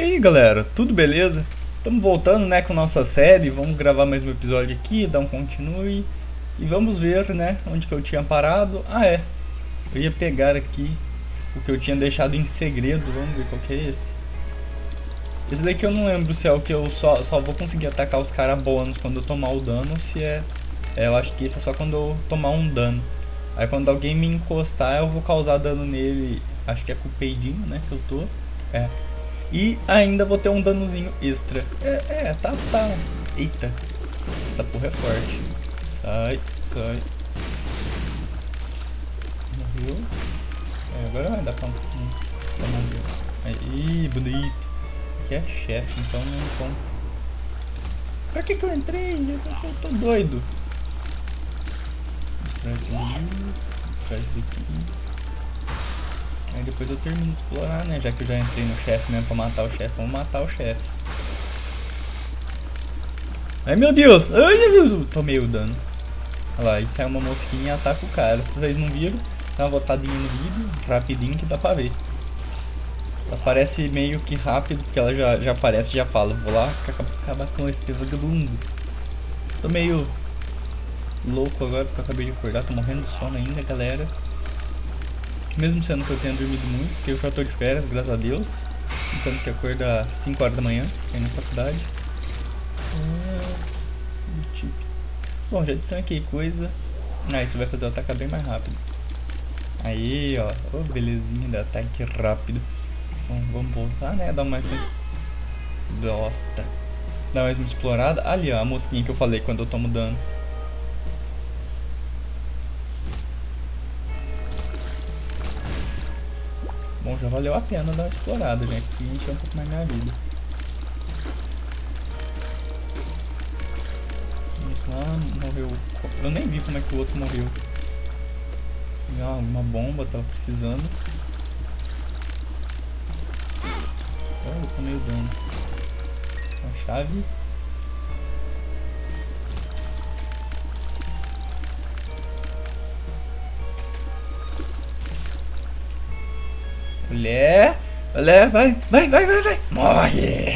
aí galera, tudo beleza? Estamos voltando né, com nossa série, vamos gravar mais um episódio aqui, dar um continue. E vamos ver né, onde que eu tinha parado. Ah é, eu ia pegar aqui o que eu tinha deixado em segredo, vamos ver qual que é esse. Esse daqui eu não lembro se é o que eu só, só vou conseguir atacar os caras bônus quando eu tomar o dano Se é, é, eu acho que esse é só quando eu tomar um dano. Aí quando alguém me encostar eu vou causar dano nele, acho que é com o peidinho né, que eu tô. É e ainda vou ter um danozinho extra. É, é, tá, tá. Eita. Essa porra é forte. Sai, sai. Morreu. É, agora vai dar pra... Hum, Aí, bonito. Aqui é chefe, então não como. Pra que que eu entrei? Eu tô, doido. Traz ali. Traz daqui. Depois eu termino de explorar, né? Já que eu já entrei no chefe mesmo pra matar o chefe, vamos matar o chefe. Ai meu Deus! Ai meu Deus! Tomei o dano. Olha lá, isso é uma mosquinha e ataca o cara. Se vocês não viram, dá uma botadinha no vídeo, rapidinho que dá pra ver. Ela aparece meio que rápido, porque ela já, já aparece e já fala. Vou lá acabar com esse vagabundo. Tô meio louco agora porque eu acabei de acordar, tô morrendo de sono ainda, galera. Mesmo sendo que eu tenha dormido muito, porque eu já tô de férias, graças a Deus. Então que acorda às 5 horas da manhã, aí na faculdade. Bom, já destranquei coisa. Ah, isso vai fazer o ataque bem mais rápido. Aí, ó. Oh, belezinha do ataque rápido. Bom, vamos voltar, né? Dar mais... Nossa. Dar mais uma explorada. Ali, ó, a mosquinha que eu falei quando eu tomo dano. Já valeu a pena dar uma explorada, gente, que encheu um pouco mais minha vida. Vamos lá, morreu. Eu nem vi como é que o outro morreu. Ah, uma bomba, tava precisando. Oh, eu tomei o dano. Uma chave. Mulher, mulher, vai, vai, vai, vai, vai. Morre.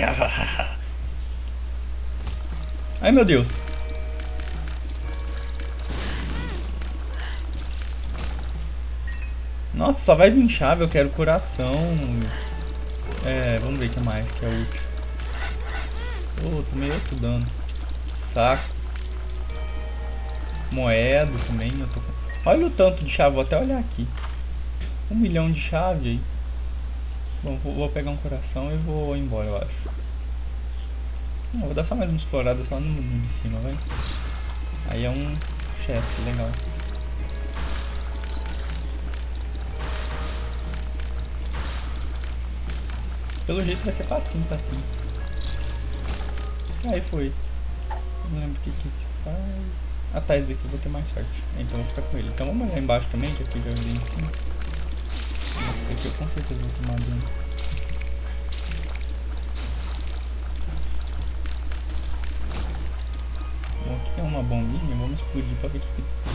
Ai, meu Deus. Nossa, só vai vir chave, eu quero coração. É, vamos ver o que mais que é útil. Oh, tomei outro dano. Saco. Moeda também, eu tô. Olha o tanto de chave, vou até olhar aqui. Um milhão de chave aí. Bom, vou, pegar um coração e vou embora, eu acho. Não, vou dar só mais uma explorada só no, de cima, vai. Aí é um chefe, legal. Pelo jeito vai ser facinho, facinho. Aí foi. Não lembro o que que faz. Esse daqui eu vou ter mais sorte. Então vou ficar com ele. Então vamos olhar embaixo também, que aqui já vim aqui. Eu com certeza vou tomar dano. Bom, aqui tem uma bombinha, vamos explodir pra ver se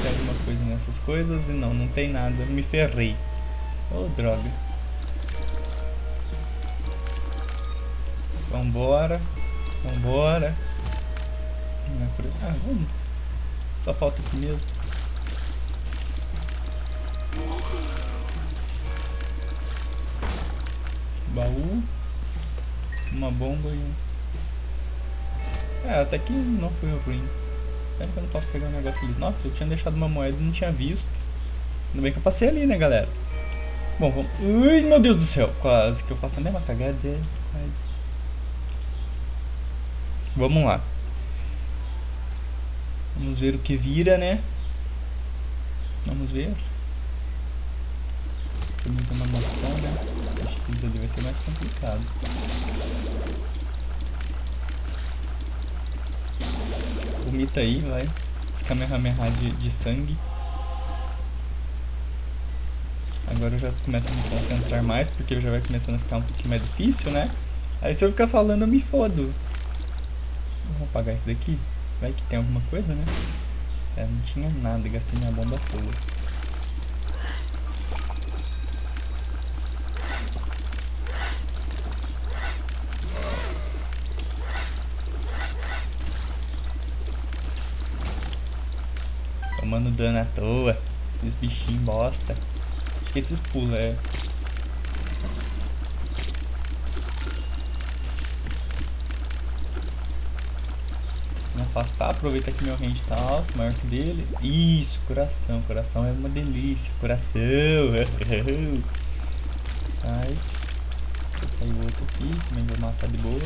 tem alguma coisa nessas coisas. E não, não tem nada, me ferrei. Oh, droga. Vambora. Vambora. Ah, vamos. Só falta aqui mesmo. Baú, uma bomba e... É, até que não foi ruim. Pena que eu não posso pegar um negócio ali. Nossa, eu tinha deixado uma moeda e não tinha visto. Ainda bem que eu passei ali, né, galera? Bom, vamos... Ui, meu Deus do céu. Quase que eu faço a mesma cagada. Quase. Vamos lá. Vamos ver o que vira, né? Vamos ver. Também tem uma maçã, né? Isso ali vai ser mais complicado. Vomita aí, vai. Kamehameha de, de sangue. Agora eu já começo a me concentrar mais, porque já vai começando a ficar um pouquinho mais difícil, né? Aí se eu ficar falando eu me fodo. Vou apagar isso daqui. Vai que tem alguma coisa, né? É, não tinha nada, gastei minha bomba toda. Dano à toa. Esses bichinhos bosta. Acho que esses pulos, é. Vamos afastar, aproveita que meu range tá alto, maior que dele. Isso, coração, coração é uma delícia. Coração. Sai. Vou sair o outro aqui, também vou matar de boa.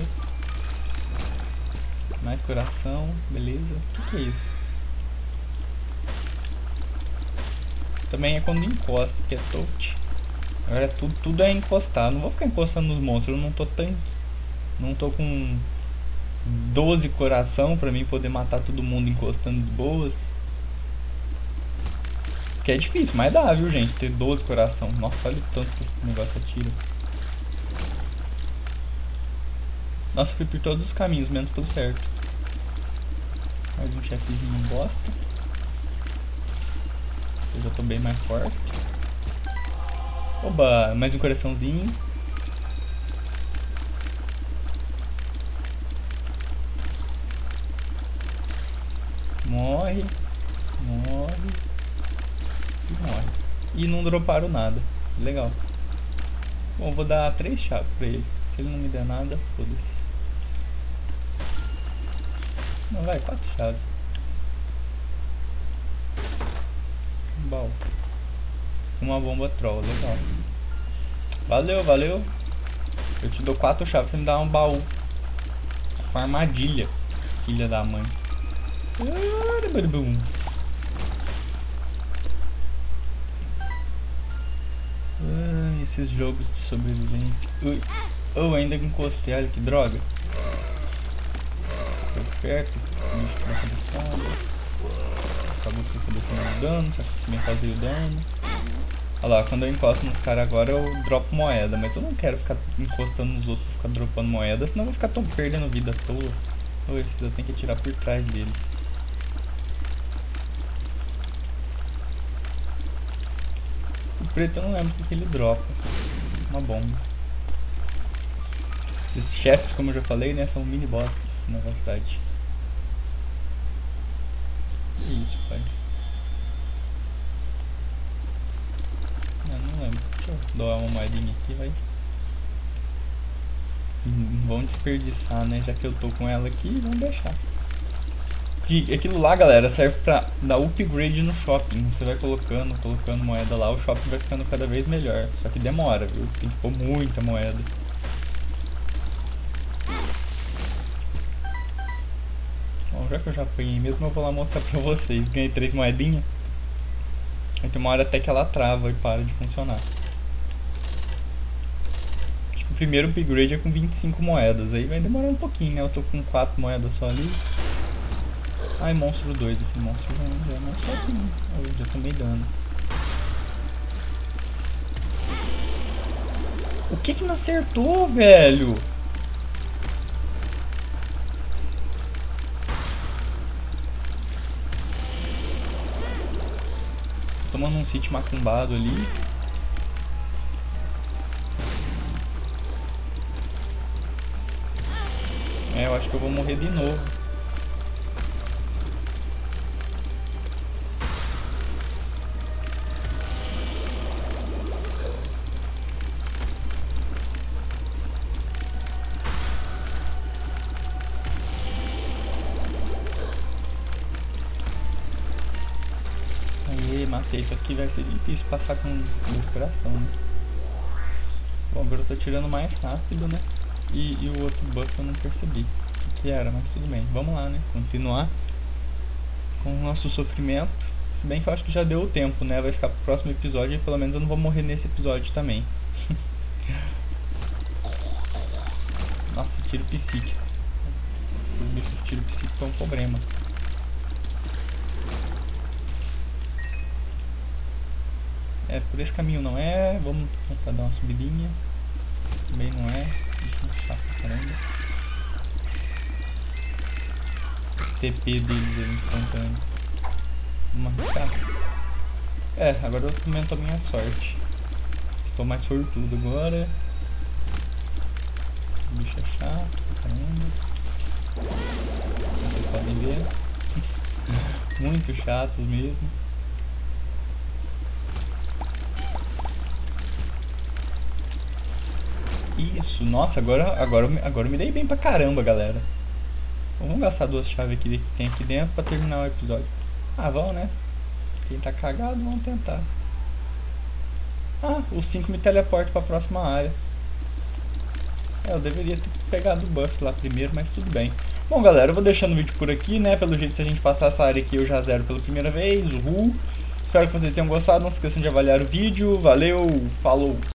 Mais coração, beleza. O que, que é isso? Também é quando encosta, que é touch. Agora tudo, tudo é encostar. Não vou ficar encostando nos monstros, eu não tô tanque. Não tô com 12 coração pra mim poder matar todo mundo encostando de boas. Que é difícil, mas dá, viu, gente? Ter 12 coração. Nossa, olha o tanto que esse negócio atira. Nossa, fui por todos os caminhos, menos tudo certo. Mais um chefezinho bosta. Eu já tô bem mais forte. Oba, mais um coraçãozinho. Morre. Morre. E morre. E não droparam nada. Legal. Bom, vou dar três chaves pra ele. Se ele não me der nada, foda-se. Não, vai, quatro chaves. Uma bomba troll, legal. Valeu, valeu. Eu te dou quatro chaves, você me dá um baú. Com armadilha. Filha da mãe. Ah, esses jogos de sobrevivência. Ui. Oh, ainda encostei, olha que droga. Bicho acabou que eu defendendo o dano, que também fazia o dano. Olha lá, quando eu encosto nos caras agora eu dropo moeda, mas eu não quero ficar encostando nos outros ficar dropando moeda, senão eu vou ficar tão perdendo vida à toa. Ou esses eu tenho que atirar por trás deles. O preto eu não lembro o que ele dropa. Uma bomba. Esses chefes, como eu já falei, né, são mini bosses, na verdade. Isso, pai. Eu não lembro. Deixa eu doar uma moedinha aqui, vai. Vão desperdiçar, né? Já que eu tô com ela aqui, vamos deixar. E aquilo lá, galera, serve pra dar upgrade no shopping. Você vai colocando, colocando moeda lá, o shopping vai ficando cada vez melhor. Só que demora, viu? Tem que pôr muita moeda. já que eu já apanhei mesmo, eu vou lá mostrar pra vocês. Ganhei três moedinhas. Aí tem uma hora até que ela trava e para de funcionar. O primeiro upgrade é com 25 moedas. Aí vai demorar um pouquinho, né? Eu tô com 4 moedas só ali. Ai, monstro 2. Esse monstro já, já é só assim. Eu já tomei dano. O que que não acertou, velho? tomando um sítio macumbado ali. É, eu acho que eu vou morrer de novo. matei. Isso aqui vai ser difícil passar com coração, né? Bom, agora eu tô tirando mais rápido, né? E, e o outro buff eu não percebi o que era, mas tudo bem. Vamos lá, né? Continuar com o nosso sofrimento. Se bem que eu acho que já deu o tempo, né? Vai ficar pro próximo episódio e pelo menos eu não vou morrer nesse episódio também. Nossa, tiro psíquico. Os bichos tiro psíquico são um problema. É, por esse caminho não é. Vamos tentar dar uma subidinha. Também não é. Deixa chato pra caramba. TP deles ali instantâneo. Vamos arriscar. É, agora eu aumento a minha sorte. Estou mais sortudo agora. Bicho é chato pra caramba. Vocês podem ver. Muito chato mesmo. Isso, nossa, agora, agora, agora eu me dei bem pra caramba, galera. Vamos gastar duas chaves aqui que tem aqui dentro pra terminar o episódio. Ah, vamos, né? Quem tá cagado, vamos tentar. Ah, os 5 me teleportam pra próxima área. É, eu deveria ter pegado o buff lá primeiro, mas tudo bem. Bom, galera, eu vou deixando o vídeo por aqui, né? Pelo jeito, se a gente passar essa área aqui, eu já zero pela primeira vez. Uhul. Espero que vocês tenham gostado. Não se esqueçam de avaliar o vídeo. Valeu, falou!